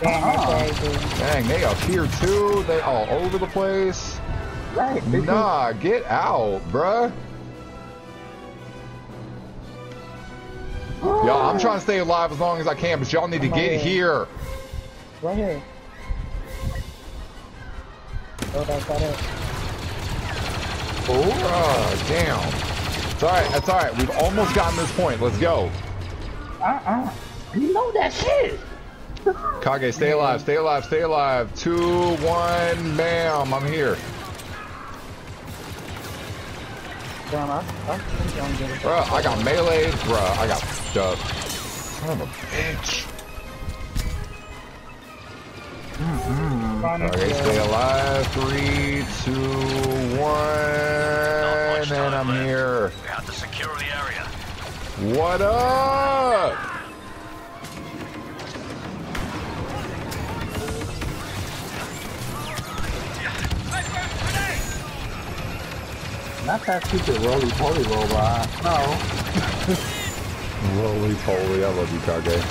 Damn, uh-huh. right, dude. Dang, they up here too. They all over the place. Right. Nah, get out, bruh. do- Y'all, I'm trying to stay alive as long as I can, but y'all need to get on. here. Right here. Oh, that's not it. Bruh, damn. It's alright, that's alright. We've almost gotten this point. Let's go. Uh-uh. You know that shit. Kage, stay alive, stay alive, stay alive. Two, one, bam, I'm here. Damn, I, I I'm getting Bruh, I got melee. Bruh, I got fucked up. Son of a bitch. Find it, Okay, stay alive. Three, two, one, much and time I'm left. here. We have to secure the area. What up? Not that stupid roly-poly robot. No. Roly poly, I love you, Kage.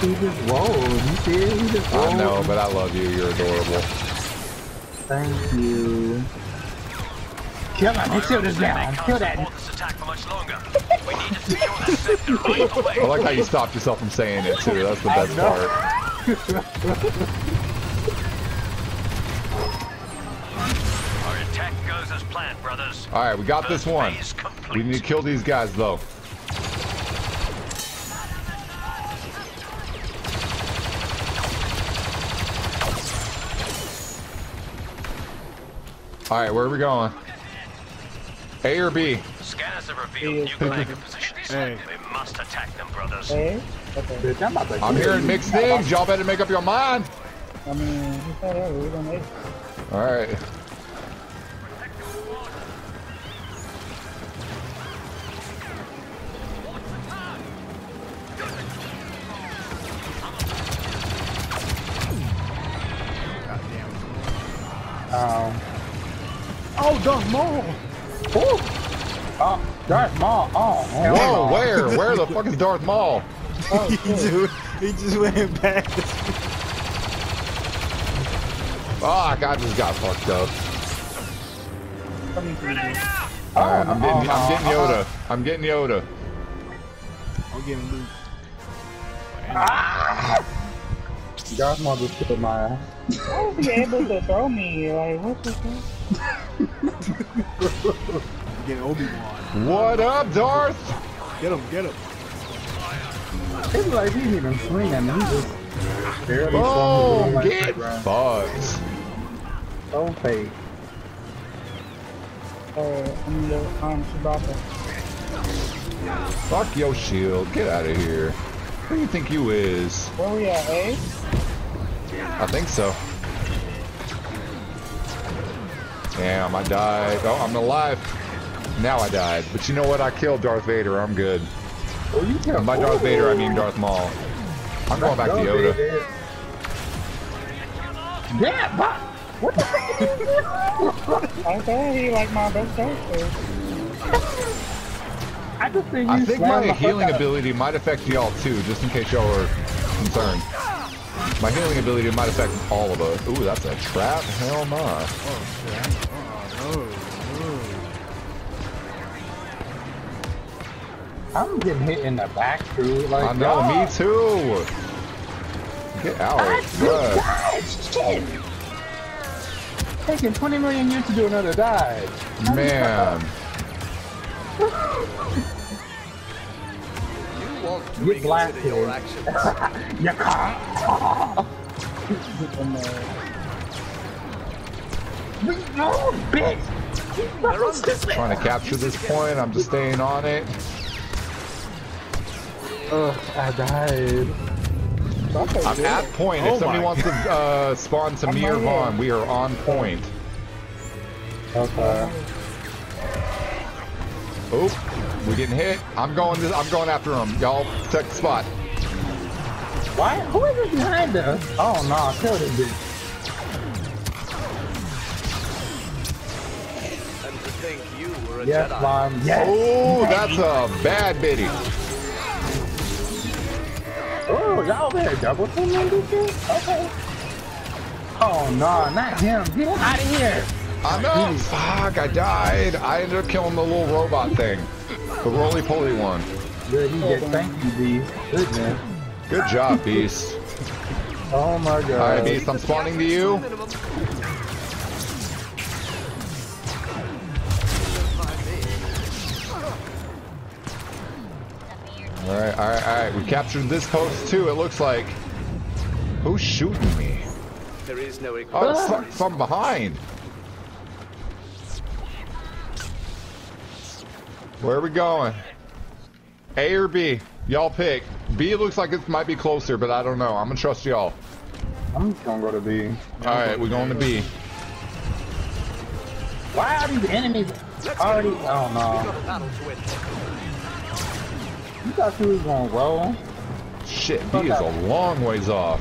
He just rolled. You see it? He just rolled. I know, but I love you. You're adorable. Thank you. Kill him. Let's kill this They down. Kill that. attack for much longer. We need to secure that sector right away. I like how you stopped yourself from saying it too. That's the best part. goes as planned, brothers. All right, we got this one. We need to kill these guys though. All right, where are we going? A or B? Scanners have revealed new Galaga positions. Hey. We must attack them, brothers. Hey? Okay. Bitch, I'm about to hearing mixed things. Y'all better make up your mind. I mean, he said that. We're gonna. All right. Um, Oh, Darth Maul! oh, oh, Darth Maul. Oh, hell Whoa, no. where? Where the fuck is Darth Maul? he, just, he just went back. Fuck, I just got fucked up. Coming through here. Oh, All right, I'm getting, uh, I'm getting uh, Yoda. I'm getting Yoda. I'm getting Luke. Darth Maul just killed my ass. How was he able to throw me? Like, what's this thing? I'm getting Obi-Wan. What up, Darth? Get him, get him. It's like he didn't even swing at me. He just barely Oh, swung his get little light fucked. So fake. Uh, I'm your um, Chewbacca. Fuck your shield. Get out of here. Who do you think you is? Where we at, eh? I think so. Damn, I died. Oh, I'm alive. Now I died. But you know what? I killed Darth Vader. I'm good. Oh, you killed And by Darth Vader, I mean Darth Maul. I'm going back to Yoda. Yeah, but what the fuck did you do? I said he like my best character. I just think you I think my healing ability might affect y'all too, just in case y'all are concerned. My healing ability might affect all of us. Ooh, that's a trap? Hell no. Oh, no, I'm getting hit in the back, too. Like, I know, y'all- me too. Get out. Dive, shit. Taking 20 million years to do another dive. Man. You won't Get reconsider blasted. your actions. You can't. And, uh, No, bitch. They're Trying to capture this point. I'm just staying on it. Ugh, I died. Chewbacca's I'm good. at point. Oh If somebody my wants to uh, spawn to I'm me or right here. Vaughn, we are on point. Okay. Oop, we're getting hit. I'm going. I'm going after him. Y'all protect the spot. Why? Who is it behind us? Oh no, kill this bitch. And to think you were a Yes, mom. Yes. Oh, that's a bad biddy. Oh, y'all over here double teaming this shit? Okay. Oh no, not him. Get out of here. I know. Fuck, I died. I ended up killing the little robot thing. The roly-poly one. Good, he did. Thank you, B. Goodness. Good job, Beast. Oh my god. Alright, Beast, I'm spawning to you. Alright, alright, alright. We captured this post too, it looks like. Who's shooting me? There is no Oh, it's equal. from, from behind. Where are we going? A or B? Y'all pick. B looks like it might be closer, but I don't know. I'm gonna trust y'all. I'm gonna go to B. Alright, we're going to B. Why are these enemies already? Oh no. a battle to win. You thought you was gonna roll? Shit, B is a long ways off.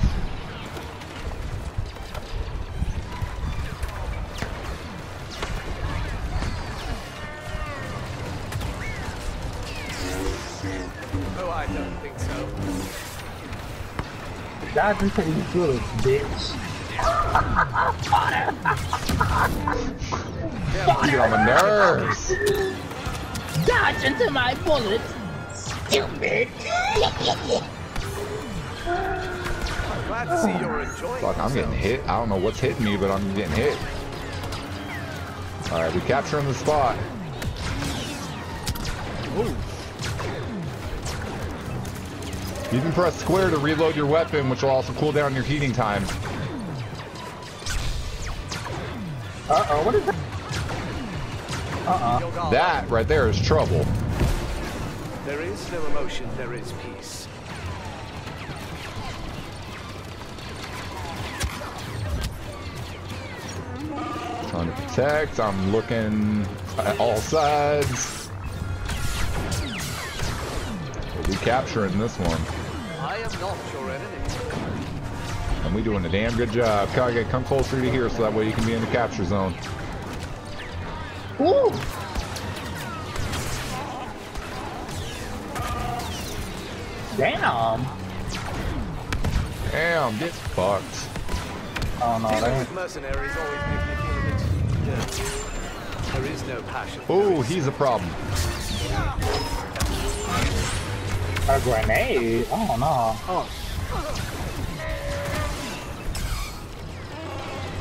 Dodge into these bullets, bitch. Get on my nerves. Dodge into my bullets, stupid. Glad to see you're enjoying Fuck, I'm getting hit. I don't know what's hitting me, but I'm getting hit. Alright, we capturing the spot. You can press square to reload your weapon, which will also cool down your heating time. Uh oh, what is that? Uh Your guard. That right there is trouble. There is no emotion, there is peace. Trying to protect. I'm looking at all sides. We'll be capturing this one. I am not your enemy. And we doing a damn good job. Kage, come closer to here so that way you can be in the capture zone. oh. Ooh. Damn. Damn, get fucked. Oh no, Dealing that mercenaries always make me feel a bit dirty. There is no passion. Ooh, he's a problem. A grenade. Oh no. Oh,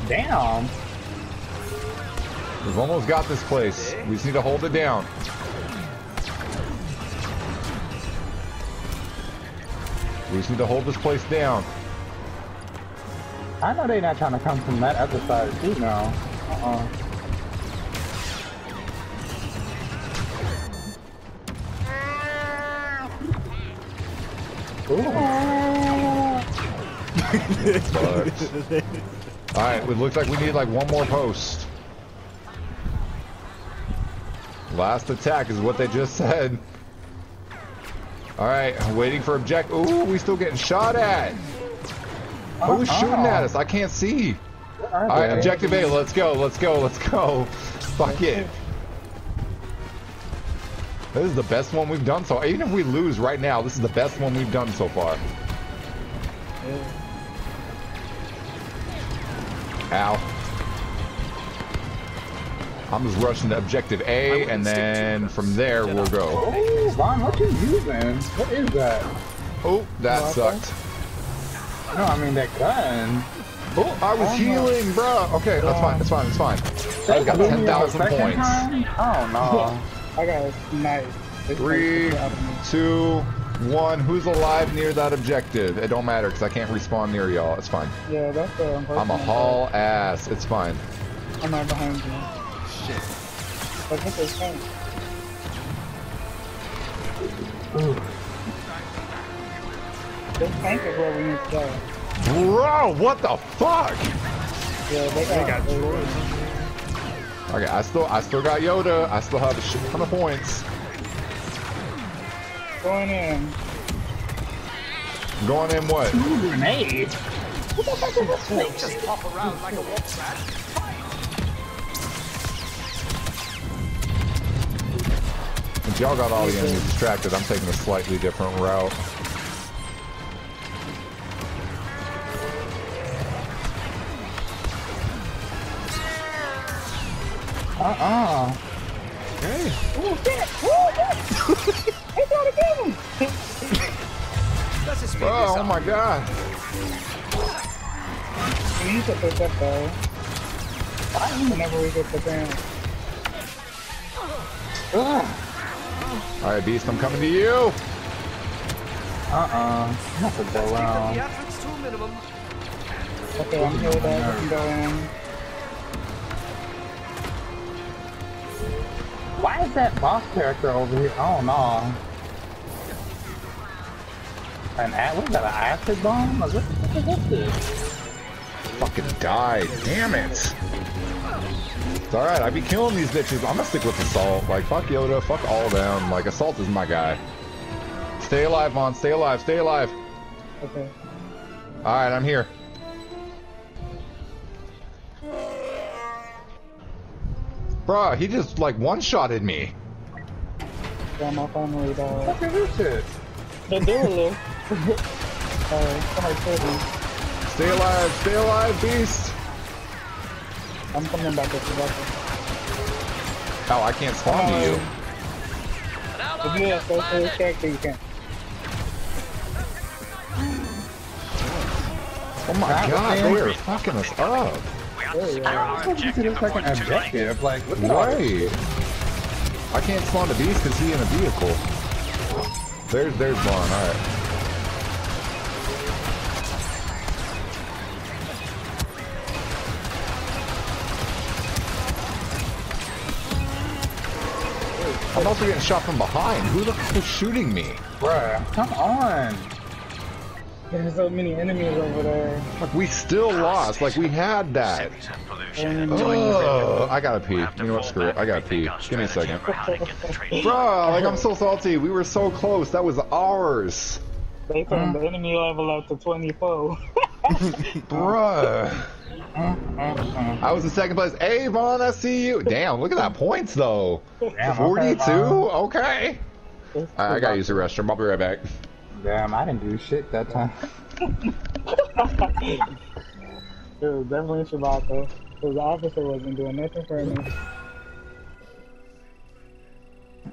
Damn. We've almost got this place. We just need to hold it down. We just need to hold this place down. I know they're not trying to come from that other side too now. Uh-uh. Alright, it looks like we need like one more post. Last attack is what they just said. Alright, waiting for object. Ooh, we still getting shot at. Who's shooting at us? I can't see. Alright, objective A, let's go, let's go, let's go. Fuck it. This is the best one we've done so Even if we lose right now, this is the best one we've done so far. Ow. I'm just rushing to objective A, and then from there we'll go. Oh, Vaughn, what you using? What is that? Oh, that sucked. No, I mean that gun. Oh, I was Oh, no. healing, bruh. Okay, that's uh, fine, that's fine, that's fine. I've got That blew me up a 10,000 second points. time? Oh I got a snipe. It's Three, like- two, one. Who's alive near that objective? It don't matter because I can't respawn near y'all. It's fine. Yeah, that's uh, the I'm a haul ass. It's fine. I'm right behind you. shit. Like, what the fuck? This tank is where we need to go. Bro, what the fuck? Yeah, they They got, got. Okay, I still, I still got Yoda. I still have a shit ton of points. Going in. Going in what? Grenade. Just pop around like a walk rat. Since y'all got all the enemies distracted, I'm taking a slightly different route. Let's just speed Bro, this oh up. my god. We need to pick up though. Whenever we get the ground. Alright, Beast, I'm coming to you. Uh-uh. Not to go Keep the around. theatrics to a minimum. Okay, I'm healed up. I can go in. Why is that boss character over here? Oh, I don't know. An a- what is that? An acid bomb? Like, what, what, what's this? Fucking died. Damn it. It's alright, I be killing these bitches. I'm gonna stick with Assault. Like, fuck Yoda, fuck all of them. Like, Assault is my guy. Stay alive, Mon. Stay alive, stay alive. Okay. Alright, I'm here. Bruh, he just, like, one-shotted me. Yeah, my family died. What is this shit? The duelist. Sorry, somebody. Stay alive, stay alive, Beast. I'm coming back with you. Oh, I can't spawn to you. If you have social character, you can. Oh my God, god they are fucking us up. We have to I'm our supposed to see objective this like an before it's too late. objective. Like, look at. Right. I can't spawn the beast because he in a vehicle. There's there's Vaughn, alright. I'm also getting shot from behind. Who the fuck is shooting me? Bruh, come on. There's so many enemies over there. Like we still lost. Like we had that. Cities and pollution. Oh, I gotta pee. We'll to You know what? fall Screw it. I gotta and pee. Give me a second. for how to get the trade. Bruh, like I'm so salty. We were so close. That was ours. They turned the enemy level up to 24. Bruh. I was in second place. Hey, Vaughn, I see you. Damn, look at that points, though. Damn, 42? okay, Okay. I, I gotta use the restroom. I'll be right back. Damn, I didn't do shit that time. it was definitely Shabaka. Because the officer wasn't doing nothing for me.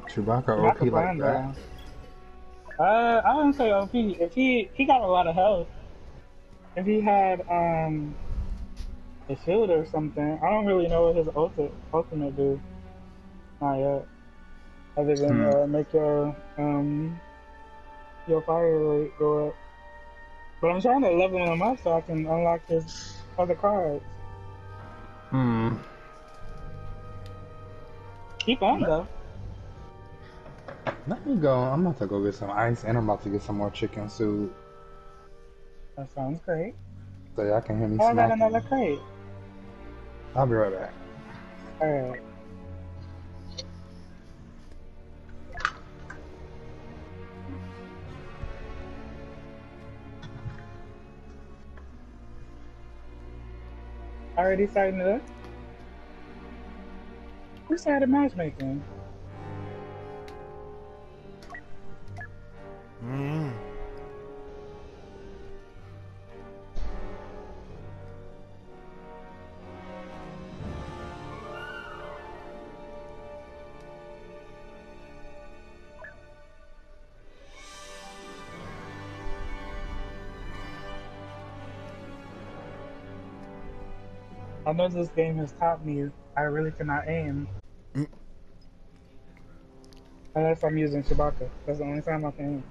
Chewbacca Shabaka OP like fine, that. though. Uh, I wouldn't say OP. If he he got a lot of health. If he had um shield or something, I don't really know what his ulti- ultimate do. Not yet. Other than Hmm. uh, make your um your fire rate go up. But I'm trying to level him up so I can unlock his other cards. Hmm. Keep on though. Let me go. I'm about to go get some ice and I'm about to get some more chicken soup. That sounds great. So y'all can hear me Oh, I got another crate. I'll be right back. Alright. Already starting it up? Who started matchmaking? Know this game has taught me I really cannot aim. Mm. Unless I'm using Chewbacca. That's the only time I can aim.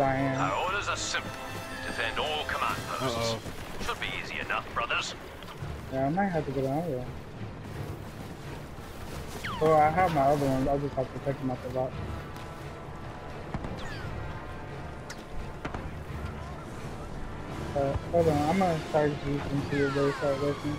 Dying. Our orders are simple. Defend all command posts. Uh-oh. Should be easy enough, brothers. Yeah, I might have to get out of here. Well, I have my other ones. I'll just have to take them out the box. Uh, hold on, I'm gonna start these and see if they start working.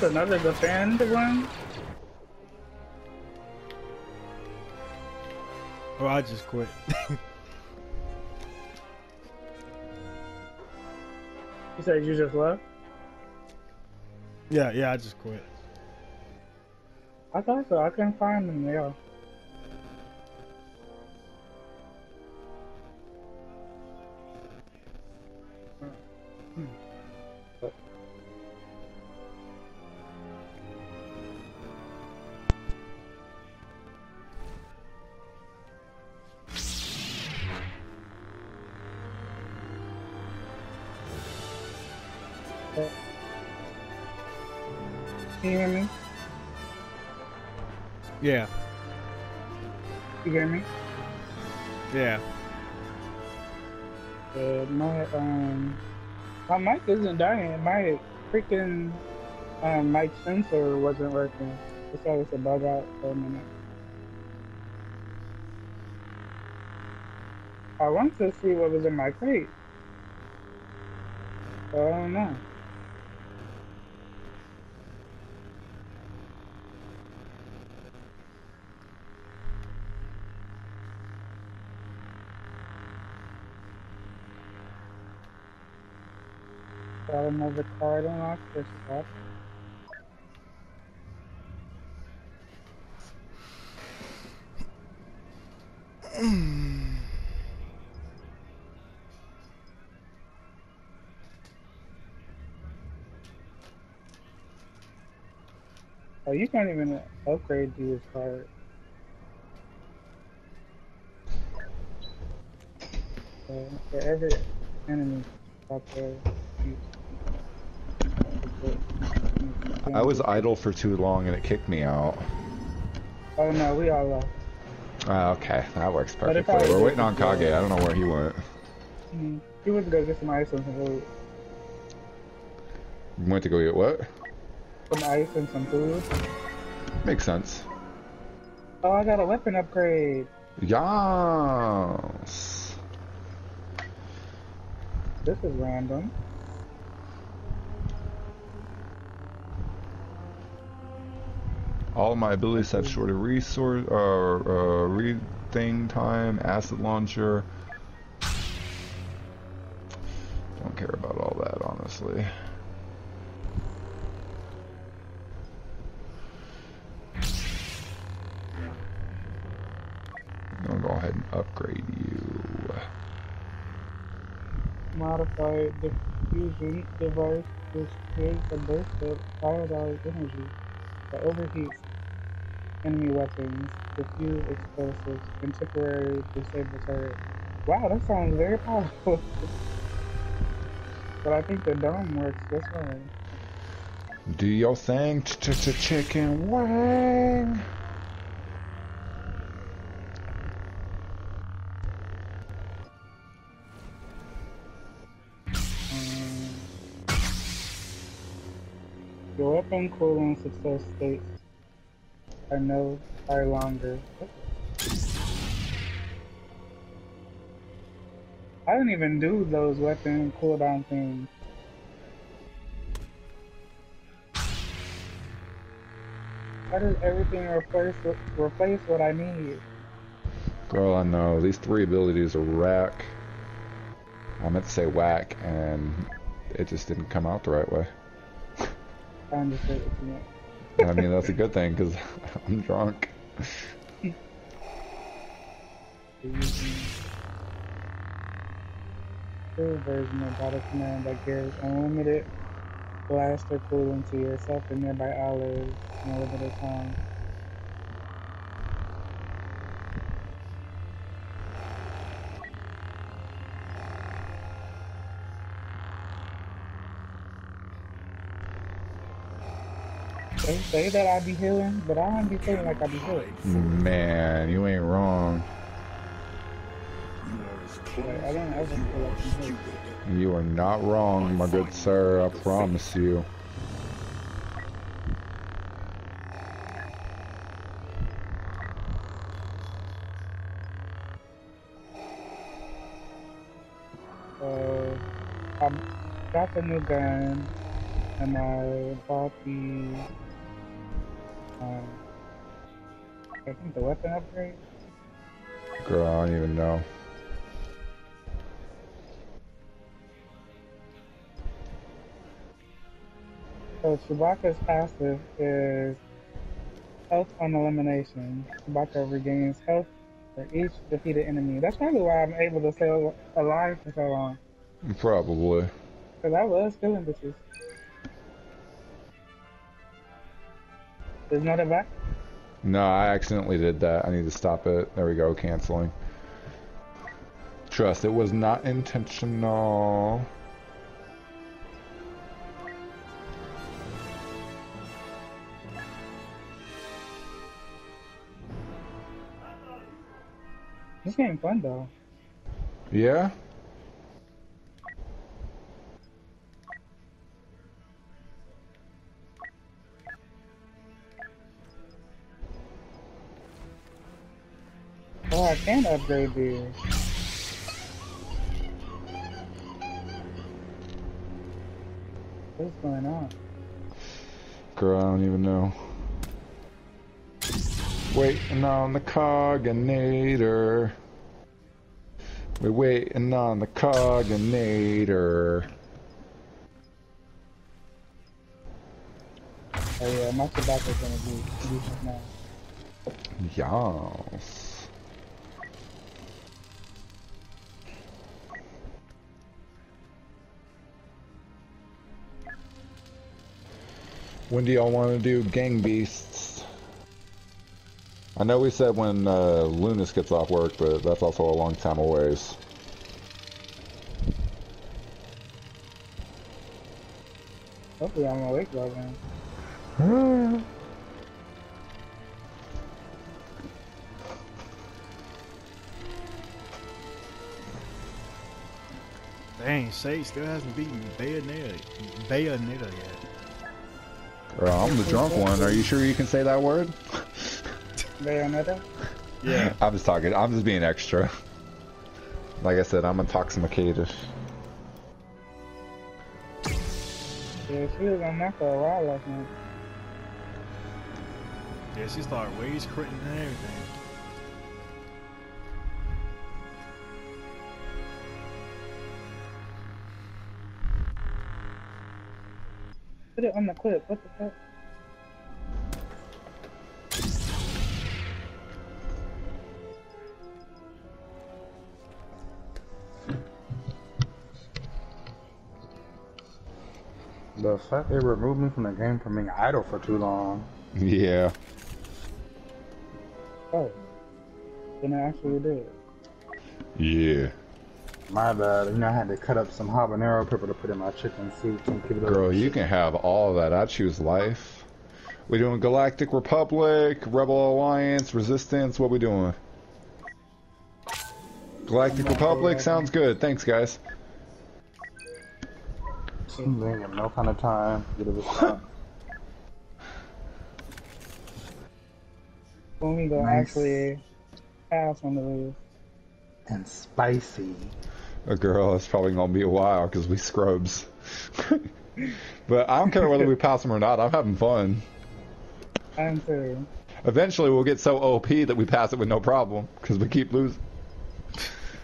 There's another defend one. Oh, I just quit. You said you just left? yeah, yeah, I just quit. I thought so. I couldn't find them. Yeah. My um, my mic isn't dying. My freaking um, mic sensor wasn't working. It's always a bug out for a minute. I wanted to see what was in my crate. But I don't know. Got another card unlocked for stuff. Oh, you can't even upgrade these cards. Uh, for every enemy out there. I was idle for too long and it kicked me out. Oh no, we all lost. Ah, okay, that works perfectly. We're waiting on Kage. I don't know where he went. Mm. He went to go get some ice and some food. Went to go get what? Some ice and some food. Makes sense. Oh, I got a weapon upgrade. Yes. This is random. All my abilities have shorter resource, uh, uh, read thing time, acid launcher. Don't care about all that, honestly. I'm gonna go ahead and upgrade you. Modify the diffusion device which creates a burst of ionized energy that overheats enemy weapons, diffuse explosives, and temporarily disable turret. Wow, that sounds very powerful. but I think the dome works this way. Do your thing, ch ch ch chicken wing. Your weapon cooling success states are no are longer. I don't even do those weapon cooldown things. How does everything replace replace what I need? Girl, I know. These three abilities are rack. I meant to say whack, and it just didn't come out the right way. I understood what you meant. I mean, that's a good thing, because I'm drunk. improved version of Battle Command that gives unlimited blaster cooling to yourself and nearby allies in a limited time. They say that I be healing, but I don't be feeling like I be healing. Man, you ain't wrong. Like, I don't ever feel like I'm healing. You are not wrong, my good sir. I promise you. So I got the new gun and I bought the um, I think the weapon upgrade. Girl, I don't even know. So Chewbacca's passive is health on elimination. Chewbacca regains health for each defeated enemy. That's probably why I'm able to stay al- alive for so long. Probably. Cause I was killing bitches. There's a back. No, I accidentally did that. I need to stop it. There we go, canceling. Trust, it was not intentional. This game fun though. Yeah? Oh, I can upgrade these. What's going on? Girl, I don't even know. Waiting on the coginator. We're waiting on the coginator. Oh yeah, my tobacco's gonna be decent now. Yes. When do y'all want to do Gang Beasts? I know we said when uh, Lunas gets off work, but that's also a long time away. Hopefully I'm awake by then. Dang, Sage still hasn't beaten Bayonetta, Bayonetta yet. Girl, I'm the drunk one. Are you sure you can say that word? Bayonetta? Yeah. I'm just talking. I'm just being extra. Like I said, I'm intoxicated. Yeah, she was on that for a while last night. Yeah, she started ways critting and everything. Put it on the clip. What the fuck? The fact they removed me from the game for being idle for too long. Yeah. Oh. Then I actually did. Yeah. My bad. You know, I had to cut up some habanero pepper to put in my chicken soup and keep it Girl, you can have all of that. I choose life. We doing Galactic Republic, Rebel Alliance, Resistance. What we doing? Galactic Republic sounds good. Thanks, guys. Didn't no kind of time. Get a response. When we go Nice. actually pass on the list. and spicy. A girl, it's probably gonna be a while because we scrubs. but I don't care whether we pass them or not. I'm having fun. I'm too. Eventually, we'll get so OP that we pass it with no problem because we keep losing.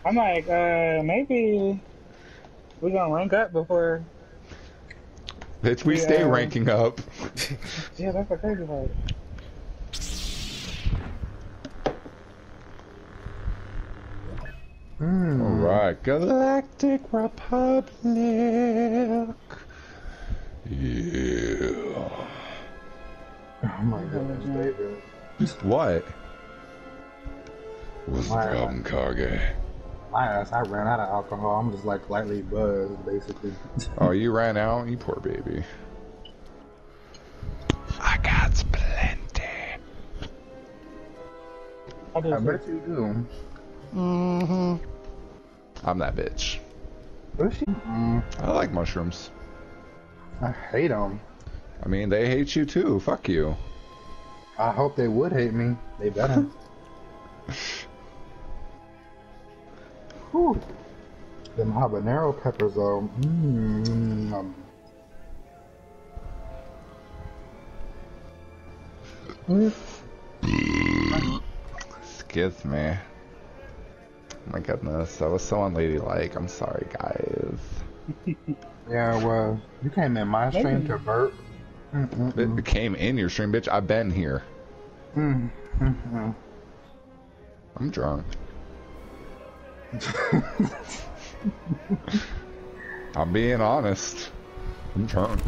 I'm like, uh, maybe we're gonna rank up before. Bitch, we stay Yeah. ranking up. Yeah, that's the crazy part. Mm. Alright, Galactic Republic. Yeah. Oh my goodness, David. What? What's the Why- problem, Kage? My ass, I ran out of alcohol. I'm just like lightly buzzed, basically. Oh, you ran out? You poor baby. I got plenty. I do I too. bet you do. Mm-hmm. I'm that bitch. She? Mm, I like mushrooms. I hate them. I mean, they hate you too. Fuck you. I hope they would hate me. They better. Whew. Them habanero peppers, though. Mmm. Um, Excuse me. My goodness, that was so unladylike. I'm sorry, guys. yeah, well, you came in my stream to burp. Mm-mm-mm. It came in your stream, bitch. I've been here. Mm, mm-mm. I'm drunk. I'm being honest. I'm drunk.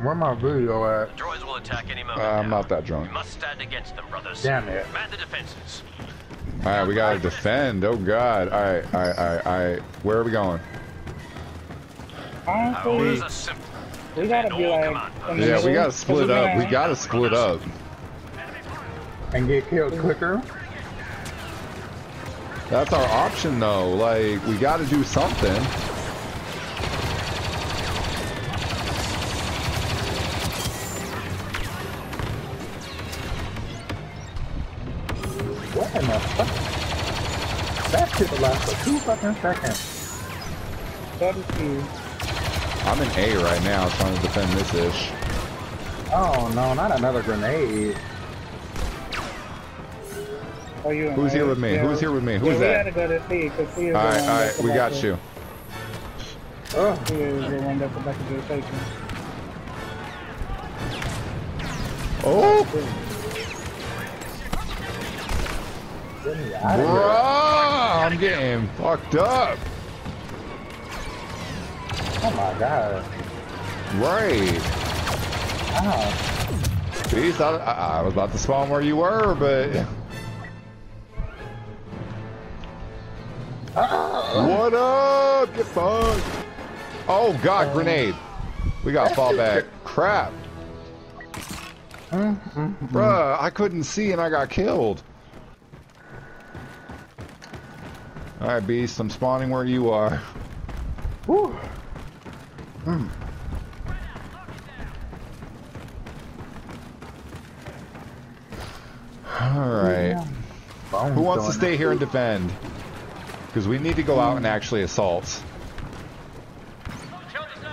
Where my video at? Droids will attack any moment. Uh, I'm now. not that We drunk. must stand against them, brothers. Damn it. Man the defenses. Alright, we gotta defend. Oh god. Alright, alright, alright, alright. Where are we going? Our Honestly, orders we gotta Defend be like. command in. Yeah, we gotta 'cause split up. We gotta split up. And get killed quicker? That's our option though. Like, we gotta do something. That last for two fucking seconds. That is you. I'm in A right now trying to defend this ish. Oh no, not another grenade. Are you Who's here with me? Yeah. Who's here with me? Yeah, Who's we that? gotta go to C, because C is Alright, alright, we got you. Ugh. C is the one that's about to get taken. Oh! oh Get me out of here. Bruh, I'm getting fucked up. Oh my god. Right. Ow. Jeez, I, I I was about to spawn where you were, but... Ah. What up? Get fucked. Oh god, um, grenade. We gotta fall back. Crap. Mm-hmm. Bruh, I couldn't see and I got killed. Alright, Beast, I'm spawning where you are. Whew. Hmm. Alright. Bones Who wants to stay here and defend? Because we need to go out and hmm. actually assault.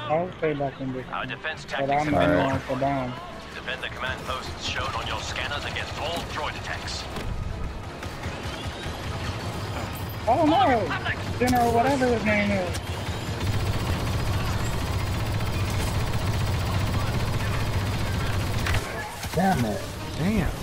I'll stay back in this. Our defense tactics have been going Alright. down. Defend the command posts shown on your scanners against all droid attacks. Oh no! General, whatever his name is. Damn it. Damn.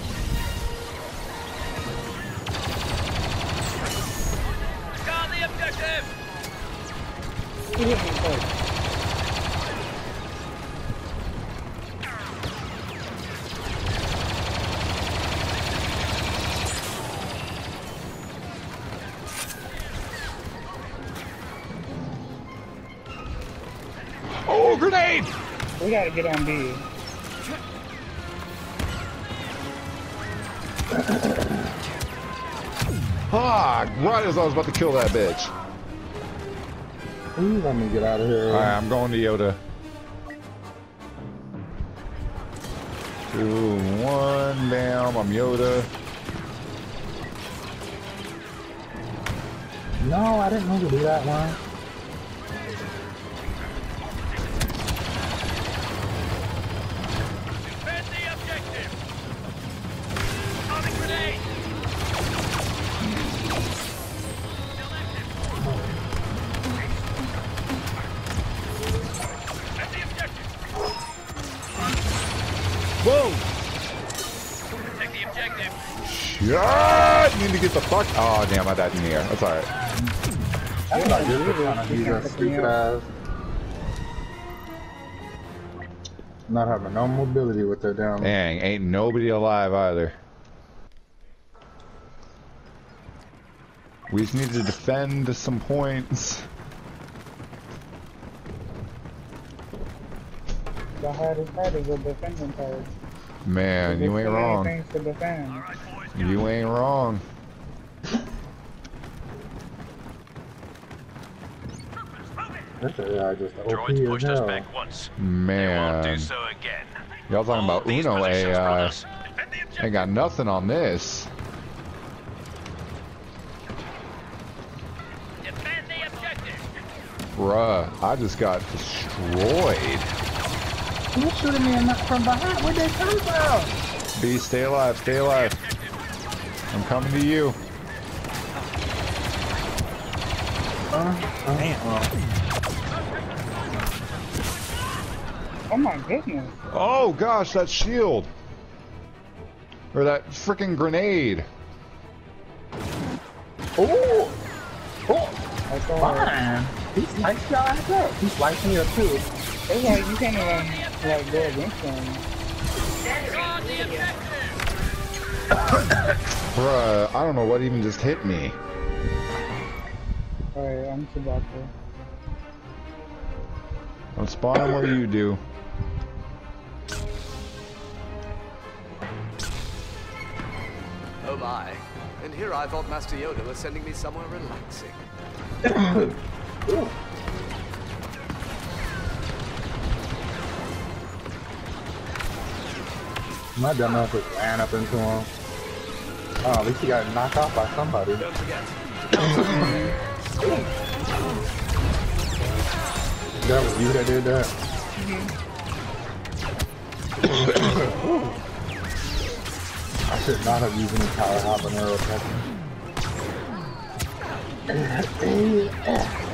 Get on B. Fuck! Right as I was about to kill that bitch. Please let me get out of here. Alright, I'm going to Yoda. Two, one, bam, I'm Yoda. No, I didn't mean to do that one. Whoa! Take the objective! Shut! I need to get the fuck. Oh damn, I died in the air. That's alright. That's not good for trying to use that stupid ass. Not having no mobility with their down. Dang, ain't nobody alive either. We just need to defend some points. The hardest part is the defending part. Man, you ain't wrong. Things to defend. You ain't wrong. This AI uh, just OP Droids as pushed us back once. Man. They won't Man. do so again. Y'all talking about Hold these Uno AI. brothers. Defend the objective. Ain't got nothing on this. Defend the objective. Bruh, I just got destroyed. Who's shooting me from behind? Where'd they come from? B, stay alive, stay alive. I'm coming to you. Uh-huh. Oh my goodness. Oh gosh, that shield. Or that freaking grenade. Oh! Oh! I saw it. Fine! He sliced your ass up. He sliced me up too. It's like you can't even like go against them. Bruh, I don't know what even just hit me. Alright, I'm Chewbacca. I'm spawning where you do. Oh my. And here I thought Master Yoda was sending me somewhere relaxing. My dumbass just ran up into him. Oh, at least he got knocked off by somebody. That was you that did that? I should not have used any power habanero pepper.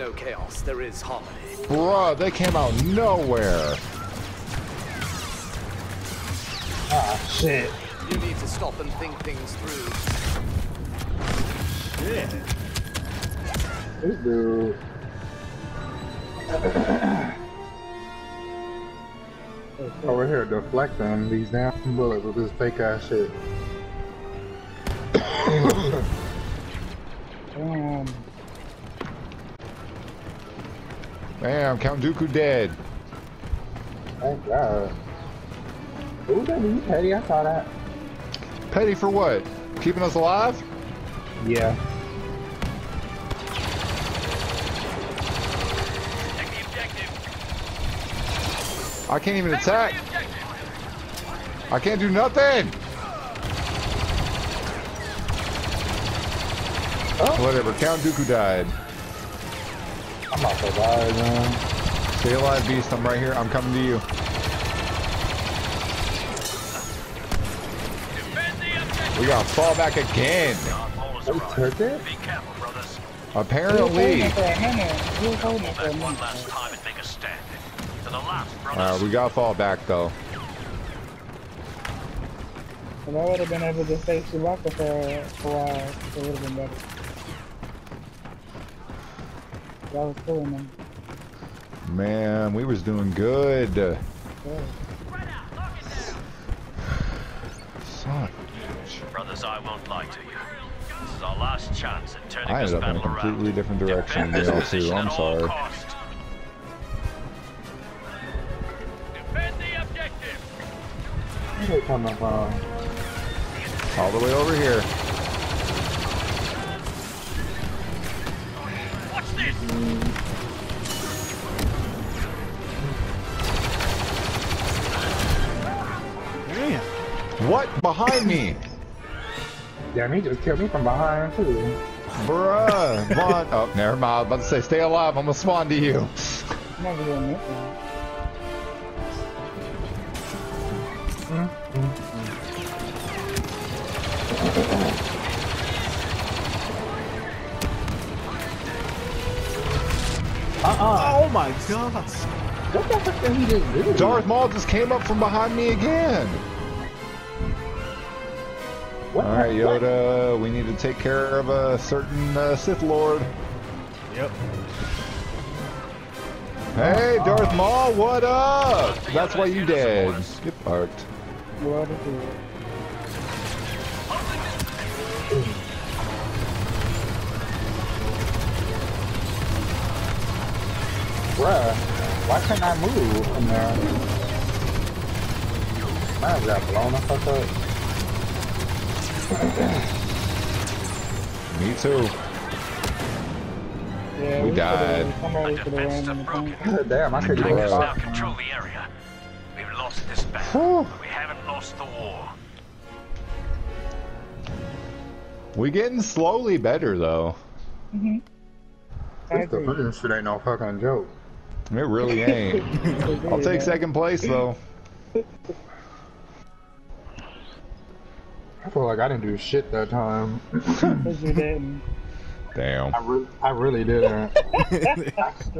No chaos, there is harmony. Bruh, they came out nowhere. Ah, shit. You need to stop and think things through. This dude. Over here deflecting these damn bullets with this fake ass shit. Damn. Damn, Count Dooku dead. Thank God. Ooh, that you petty. I saw that. Petty for what? Keeping us alive? Yeah. Take the objective. I can't even attack. I can't do nothing. Oh. Whatever, Count Dooku died. I'm about to die, man. Stay alive, Beast. I'm right here. I'm coming to you. Defend the objective. We gotta fall back again. Darth They took it? Be careful, brothers. He was Apparently. holding it for a minute. He was holding it for a Back one minute. last time and make a stand. To the left, Alright, we gotta fall back though. If I would have been able to save Chewbacca for a while, it would have been better. That was killing him. Man, we was doing good. Good. Son of a bitch. Brothers, I won't lie to you. is our last chance at turning I ended up in a completely around. different direction Defend than y'all position too. I'm sorry. costs. Defend the objective. Where they coming from? Uh, all the way over here. What? Behind me? Damn, he just killed me from behind too. Bruh. Vaughn. Oh, never mind. I was about to say, stay alive. I'm gonna spawn to you. I'm not doing nothing. Mm-hmm. Mm-hmm. Uh-uh. Oh my god. What the fuck did he just do? Darth Maul just came up from behind me again. What All the right, fuck? Yoda. We need to take care of a certain uh, Sith Lord. Yep. Hey, Darth Maul, what up? That's why you dead. Get parked. What is it? Bruh, why can't I move from there? Man, got blown the fuck up. Me too. Yeah, We should've- died. Somebody Our should have ran defenses in are the Damn, I couldn't even now control the area. We've lost this battle. Whew. We haven't lost the war. We getting slowly better though. Mm-hmm. I This agree. defense shit ain't no fucking joke. It really ain't. I'll take second place though. I feel like I didn't do shit that time. Because you didn't. Damn. I, re- I really didn't.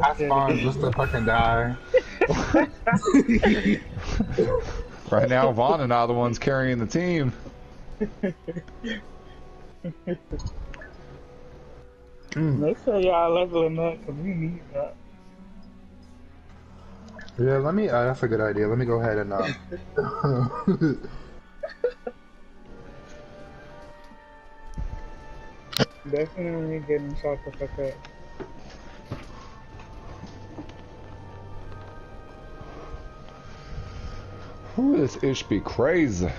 I spawned just to fucking die. Right now, Vaughn and I are the ones carrying the team. Make sure y'all leveling up because we need that. Yeah, let me. Uh, that's a good idea. Let me go ahead and. Uh, Definitely getting shot the fuck up. Whew, this ish be crazy.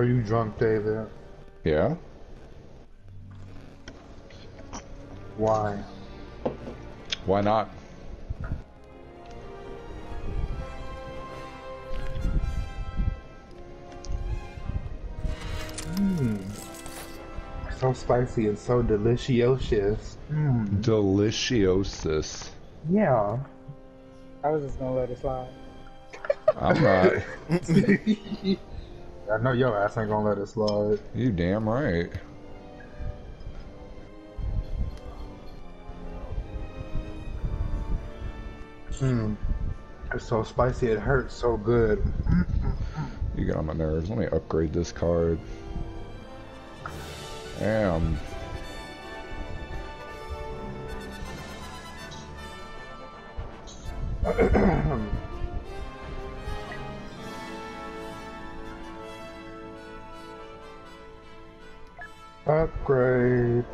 are you drunk, David? Yeah? Why? Why not? So spicy and so delicious. Mm. Yeah. I was just gonna let it slide. I'm not. I know your ass ain't gonna let it slide. You damn right. Mm. It's so spicy, it hurts so good. You get on my nerves. Let me upgrade this card. Damn. Upgrade.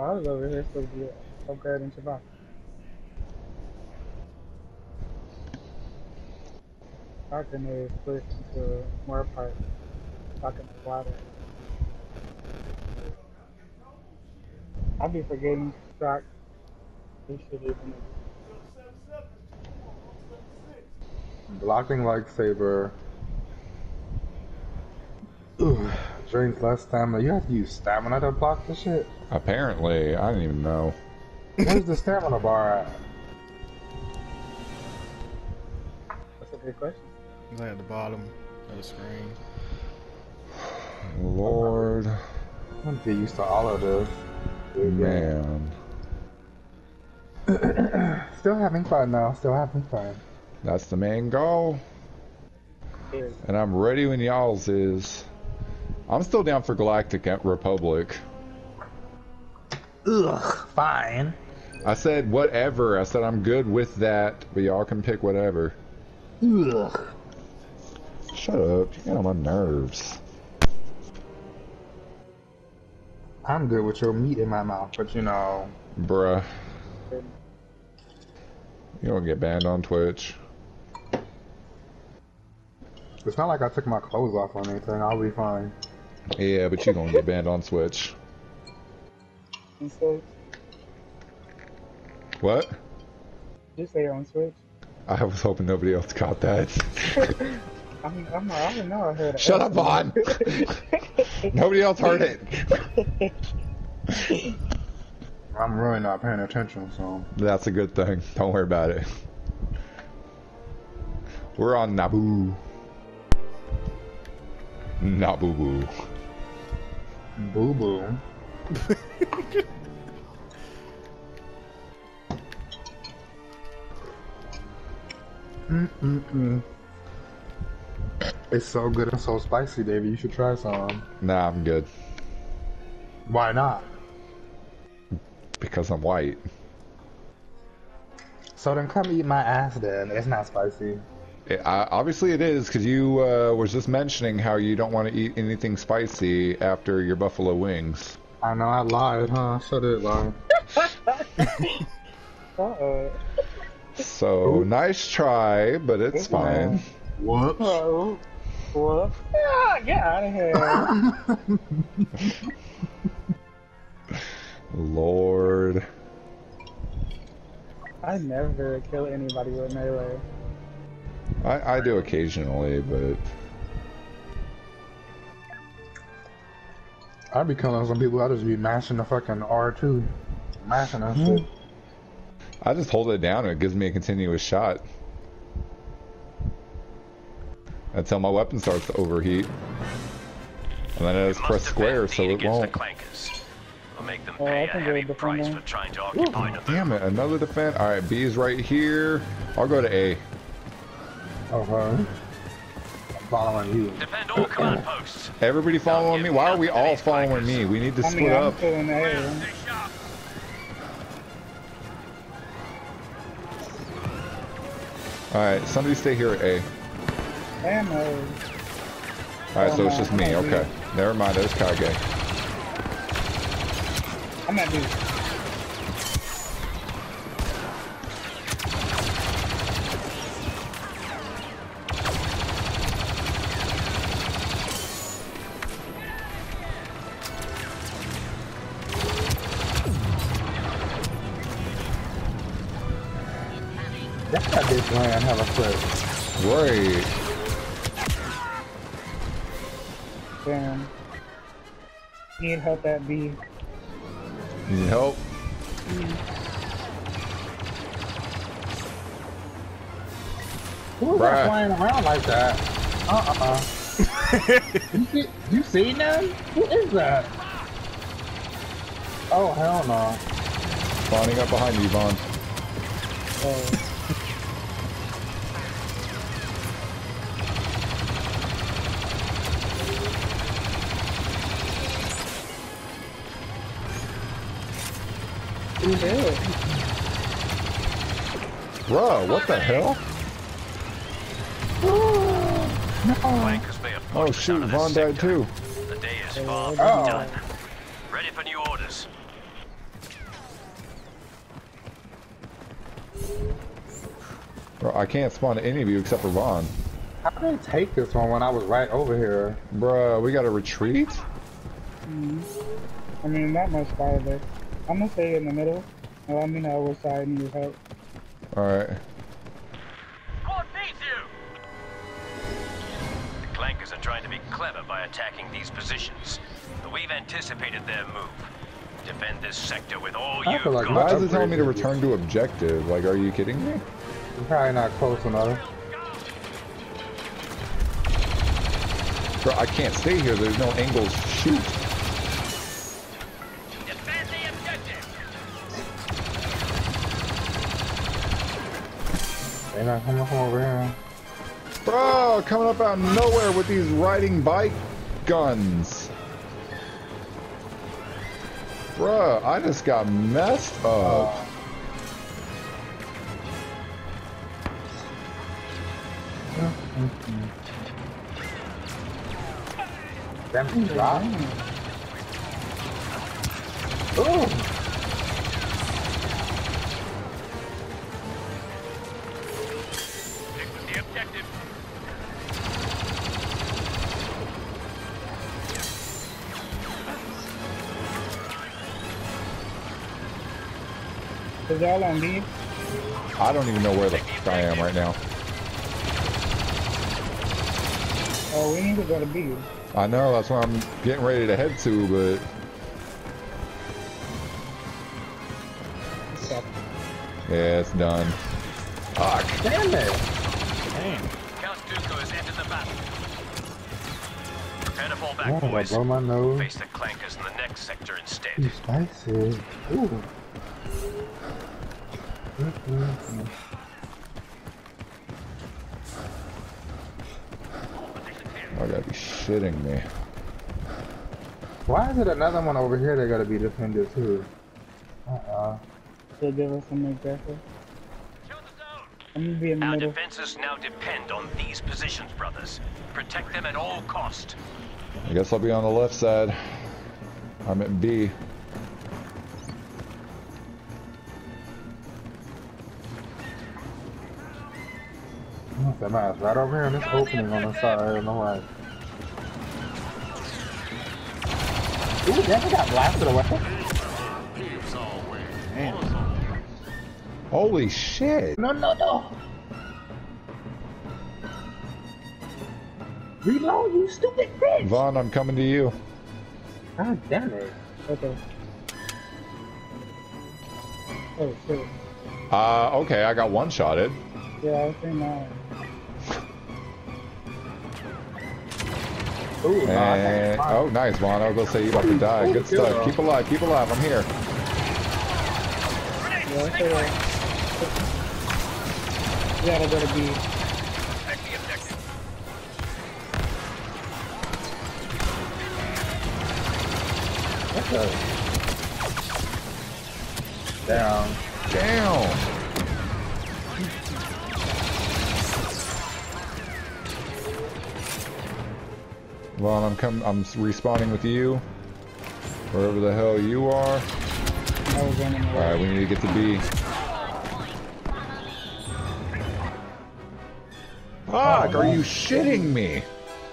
I was over here to be upgrading. I can uh, split into more parts. I can water. I be forgetting track. This shit even. Blocking lightsaber. Ugh. Drains less stamina. You have to use stamina to block the shit. Apparently, I didn't even know. Where's the stamina bar at? That's a good question. It's like at the bottom of the screen. Lord, I'm gonna get used to all of this. man. Still having fun though. Still having fun. That's the main goal. And I'm ready when y'all's is. I'm still down for Galactic Republic. Ugh. Fine. I said whatever. I said I'm good with that, but y'all can pick whatever. Ugh. Shut up. You get on my nerves. I'm good with your meat in my mouth, but you know, Bruh. You don't get banned on Twitch. it's not like I took my clothes off or anything. I'll be fine. Yeah, but you're gonna get banned on Switch. On Switch? What? Did you say on Switch? I was hoping nobody else caught that. I'm, I'm, I don't know. I heard. it. Shut up, Vaughn! nobody else heard it. I'm really not paying attention, so. That's a good thing. Don't worry about it. We're on Naboo. Naboo. Boo boo. Mm-mm-mm. It's so good and so spicy, David. You should try some. Nah, I'm good. Why not? Because I'm white. So then come eat my ass then. It's not spicy. It, I, obviously it is, because you uh, was just mentioning how you don't want to eat anything spicy after your buffalo wings. I know I lied, huh? So did lie. Uh-oh. So, nice try, but it's fine. Whoops. Oh. What? Ah, get out of here. Lord. I never kill anybody with melee. I, I do occasionally, but I'd be killing some people. I'd just be mashing the fucking R2. Mashing that shit. Hmm. I just hold it down and it gives me a continuous shot. Until my weapon starts to overheat. And then I just press square so it won't. The clankers. We'll make them Oh, pay I a can heavy go price defender. for trying to occupy the Damn it, another defense. Alright, B is right here. I'll go to A. Okay. I'm following you. Defend all command posts. Everybody following me? Why are we all following me? We need to I mean, split I'm up. still in the air. Alright, somebody stay here at A. Ammo. Alright, so it's just me. Okay. Never mind, there's Kage. I'm at B. Help that B. Need help? Who is Bruh. that flying around like that? Uh-uh. you, see, you seen them? Who is that? Oh, hell no. Spawning up behind you, Vaughn. Oh. Bruh, what the hell? Clankers may have Oh shoot, out Vaughn died too. The day is far Oh. from done. Ready for new orders. Bro, I can't spawn any of you except for Vaughn. How did they take this one when I was right over here? Bruh, we gotta retreat? Mm-hmm. I mean, not much farther. I'm gonna stay in the middle. And let me know which side needs help. Alright. The Clankers are trying to be clever by attacking these positions. But we've anticipated their move. Defend this sector with all you like, got. Why is it telling me to return to objective? Like, are you kidding me? I'm probably not close enough. Bro, I can't stay here. There's no angles to shoot. They're not coming from over here. Bro, coming up out of nowhere with these riding bike guns. Bruh, I just got messed up. Them things drop. Ooh. Is y'all on B? I don't even know where the fuck I am right now. Oh, we need to go to B. I know, that's where I'm getting ready to head to, but yeah, it's done. Fuck. Damn it. Damn. Count Dooku has entered the battle. Prepare to fall back, Oh, I boys. blow my nose. Face the clankers in the next sector instead. Too spicy. Ooh. I gotta be shitting me. Why is it another one over here that gotta be defended too? Uh-uh. To give us some exactly. To. I'm gonna be in the Our middle. defenses now depend on these positions, brothers. Protect them at all cost. I guess I'll be on the left side. I'm at B. That man's right over here in this opening on the side on the right. Ooh, damn, he got blasted away. Damn. Holy shit. No, no, no. Reload, you stupid bitch. Vaughn, I'm coming to you. God damn it. Okay. Oh shit. Uh, okay, I got one shotted. Yeah, I think now. Ooh, And, got oh, nice, Vaughn. I was gonna say you about to die. Good stuff. Keep alive, keep alive. I'm here. Yeah, I feel like. You gotta go to B. Protect the objective. What's up? Down. Down. Vaughn, I'm come. I'm respawning with you. Wherever the hell you are. I was running All away. right, we need to get to B. Fuck! Are you shitting me?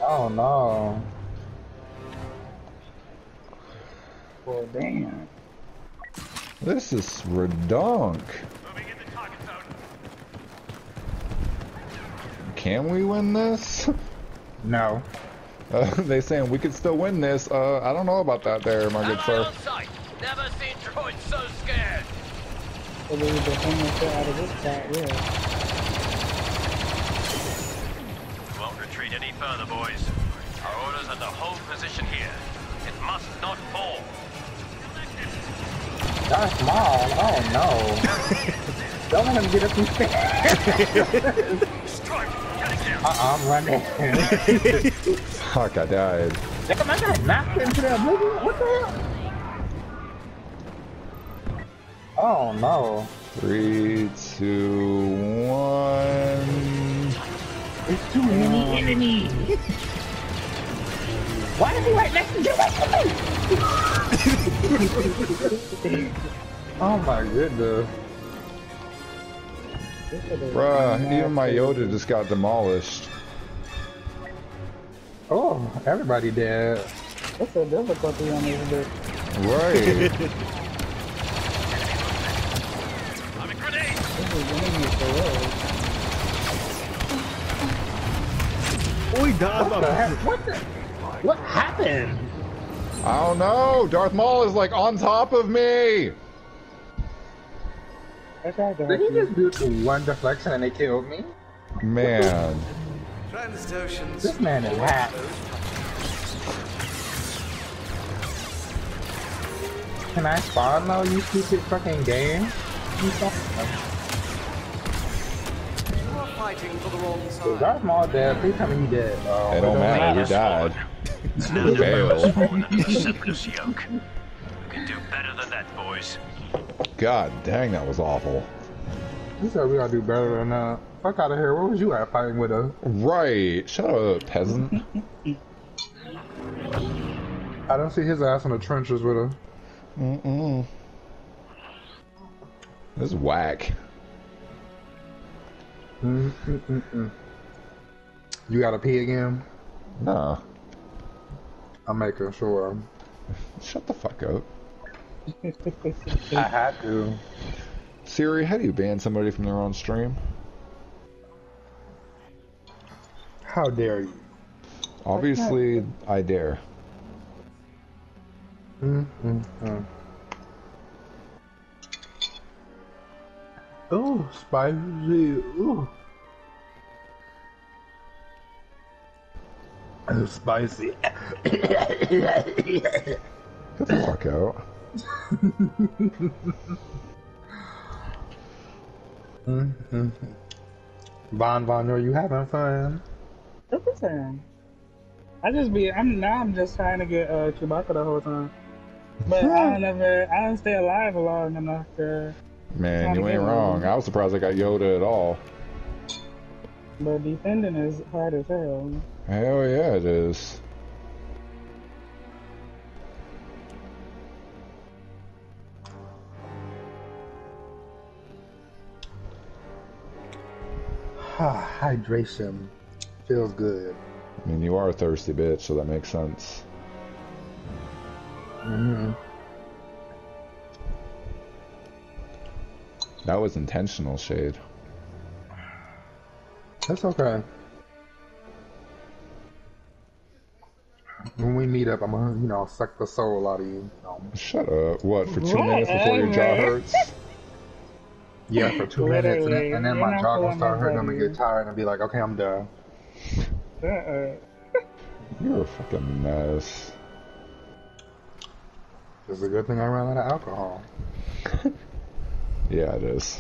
Oh no. Well, damn. This is redunk. Moving into target zone. Can we win this? No. Uh, they saying we could still win this. Uh, I don't know about that there, my good sir. Never seen droids so scared. So we would defend the shit out of this side, yeah. Won't retreat any further, boys. Our orders are to hold position here. It must not fall. Darth Maul. Oh no. Don't let him get up and stairs. Strike! Getting down. Uh-uh, I'm running. Fuck, I died. Damn, I got knocked into the oblivion. What the hell? Oh no. Three, two, one. There's too many enemies. Why is he right next to get away from me? oh my goodness. This Bruh, even my. Yoda just got demolished. Oh, everybody dead. What's the difficulty on this bitch? Right. I'm a grenade. This is enemy for real. Died What the? What the? What happened? I don't know. Darth Maul is like on top of me. I Did he just do the one deflection and they killed me? Man. This man is hacked. Can I spawn now, you stupid fucking game? You fuck- You are fighting for the wrong Is side. Darth Maul dead? Please tell me he dead. Oh, It don't matter. We died. Now the Fail. rebels fall under the Separatist yoke. We can do better than that, boys. God dang, that was awful. He said we gotta do better than that. Fuck out of here. Where was you at fighting with us? Right. Shut up, peasant. I don't see his ass in the trenches with us. Mm-mm. This is whack. Mm-mm-mm-mm. You gotta pee again? Nah. I'm making sure. Shut the fuck up. I had to. Siri, how do you ban somebody from their own stream? How dare you? Obviously, I dare. Mm-mm-mm. Oh, spicy. Ooh. Oh, spicy. Get the fuck out. Mm-hmm. Von Von, are you having fun? What you saying? I just be I'm now I'm just trying to get uh Chewbacca the whole time. But I don't ever I don't stay alive long enough to Man, you to ain't wrong. one. I was surprised I got Yoda at all. but defending is hard as hell. Hell yeah, it is. Hydration feels good. I mean, you are a thirsty bitch, so that makes sense. Mm-hmm. That was intentional, Shade. That's okay. When we meet up, I'm gonna, you know, suck the soul out of you. Um, Shut up. What, for two minutes before your jaw hurts? yeah, for two minutes, and then, and then my not jaw gonna start hurting. I'm gonna get tired and be like, okay, I'm done. Uh-uh. You're a fucking mess. It's a good thing I ran out of alcohol. Yeah, it is.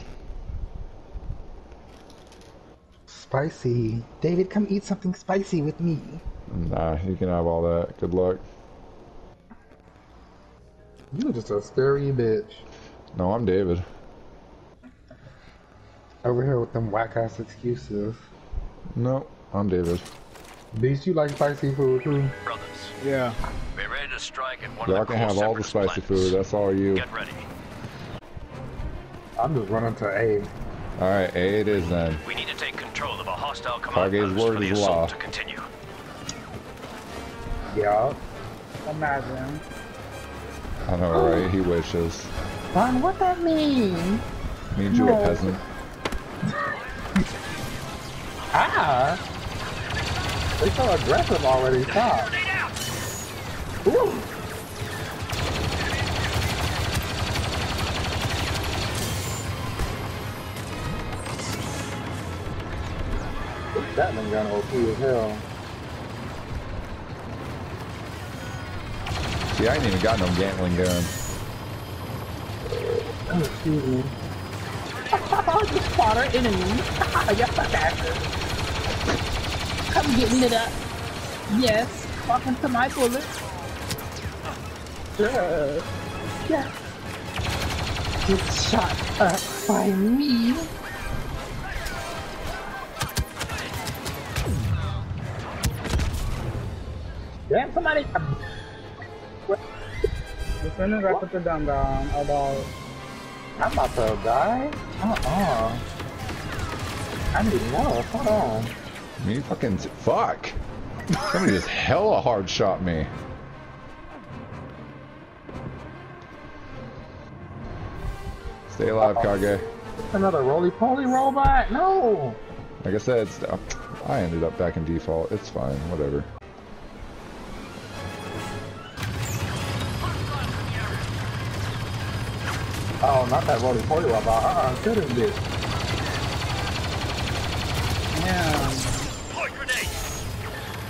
Spicy. David, come eat something spicy with me. Nah, you can have all that. Good luck. You're just a scary bitch. No, I'm David. Over here with them whack ass excuses. No, I'm David. Beast, you like spicy food too? Brothers, Yeah. we're ready to strike at one Y'all of the can have all the spicy planets. food. That's all you. Get ready. I'm just running to A. Alright, A it is then. We need to take control of a hostile command Kage's post word for the is assault law. to continue. Yeah. Imagine. I know, right? He wishes. Von, what that mean? Means you a peasant. Ah! They're so aggressive already. Stop. Ooh. This Batman gun OP as hell. See, I ain't even got no Gatling gun. Oh, excuse me. Just our enemy. yes, I got Come get lit up. Yes, welcome to my bullet. Uh, yeah. Get shot up by me. Damn, somebody. As soon as I put the gun down, I died. I'm about to die. Uh-uh. I need more. Hold on. Me fucking fuck. Somebody just hella hard shot me. Stay alive, Kage. Another roly-poly robot? No! Like I said, uh, I ended up back in default. It's fine, whatever. Oh, not that roly-poly robot. Uh-uh, kill this bitch. Yeah.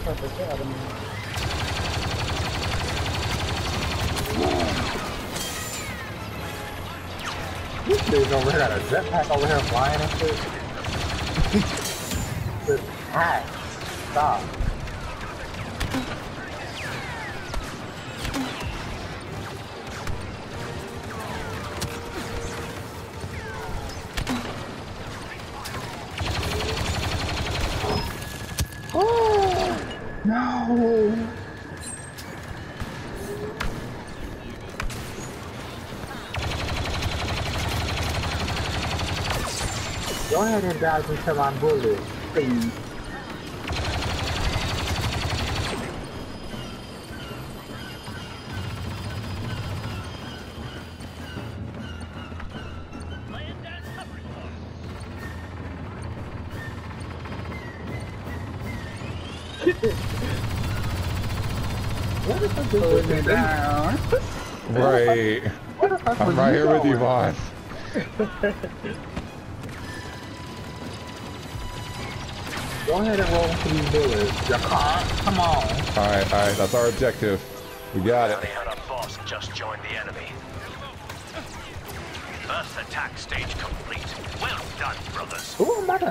Out. This dude over here got a jetpack over here flying and shit. Just. Stop. No. Go ahead and dodge into my please. Right. Where the fuck I'm right here with you, going? Vaughn. Go ahead and roll into these bullets. Your car? Come on. Alright, alright, that's our objective. We got it. They had a boss just joined the enemy. First attack stage complete. Well done, brothers. Ooh, I'm about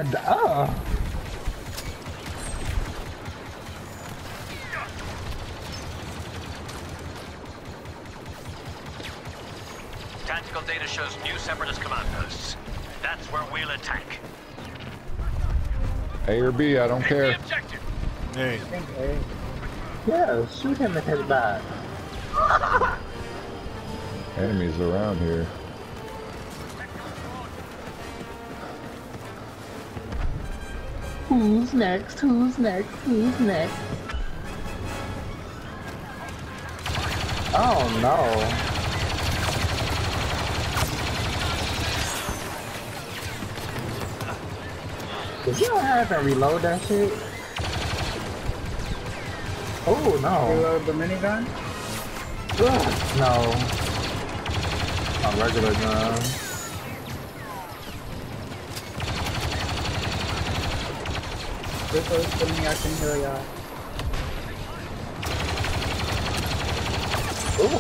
Tactical data shows new separatist command posts. That's where we'll attack. A or B, I don't The care. objective. Hey, I think A. Yeah, shoot him in his back. Enemies around here. Who's next? Who's next? Who's next? Oh no. Did you have to reload that shit? Oh no. Reload the minigun. Ugh, no. A regular gun. This is for me, I can hear y'all. Ooh.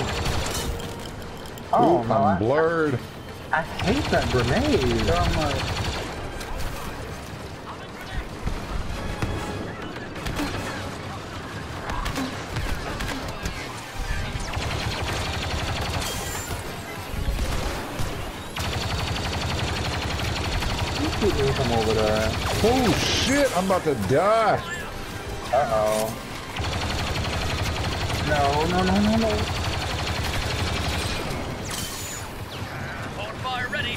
Oh Ooh, no. I'm I, blurred. I hate that grenade. So much. From. Oh shit, I'm about to die. Uh oh. No, no, no, no, no. On fire ready.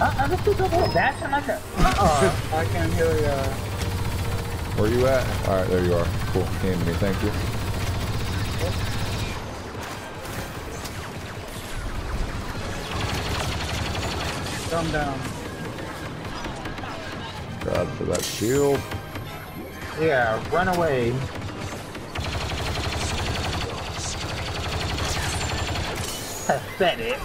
Uh, uh, this is over here. Dashing like a. Uh I can hear y'all. Where you at? Alright, there you are. Cool. Came to me, thank you. Come down. God for that shield. Yeah, run away. Pathetic.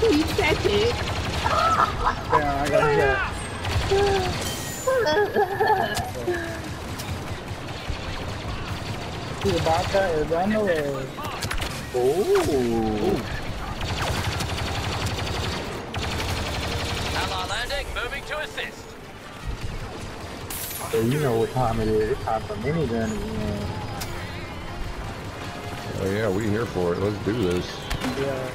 Pathetic. Damn, I got hit. Chewbacca is on the way. Ooh. Ally assist. So you know what time it is. It's time for minigun again. Oh yeah, we here for it. Let's do this. Yeah.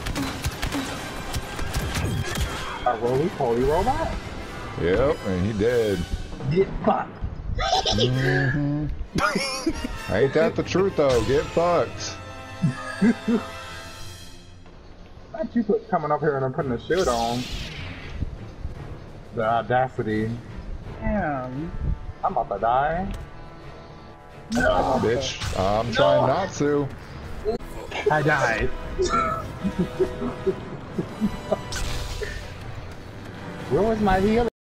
A roly-poly robot? Yep, and he dead. Get fucked. mm Mhm. Ain't that the truth though? Get fucked. Not you put coming up here and I'm putting a shield on. The audacity. Damn. I'm about to die. No. Bitch, I'm trying not to. I died. Where was my healer?